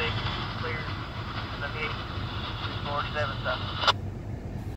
Jake, clear. Let me 247 stop.